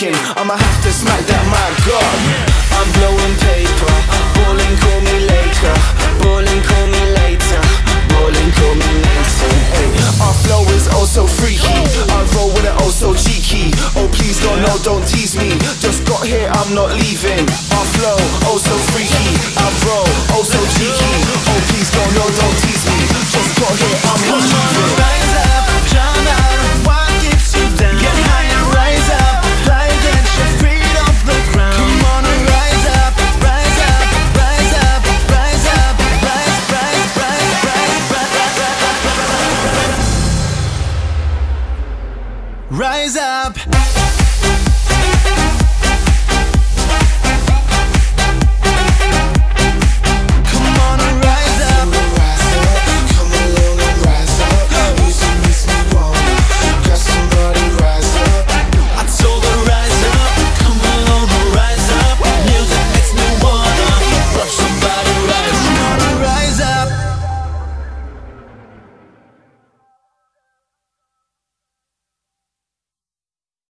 I'ma have to smack that man. God, I'm blowing paper. Ballin', call me later. Ballin', call me later. Ballin', call me Mason. Hey, our flow is oh so freaky. I roll with it oh so cheeky. Oh please God, no, don't tease me. Just got here, I'm not leaving. Our flow oh so freaky. I roll oh so cheeky. Oh please God, no, don't tease me. Just got here, I'm not leaving. Rise up.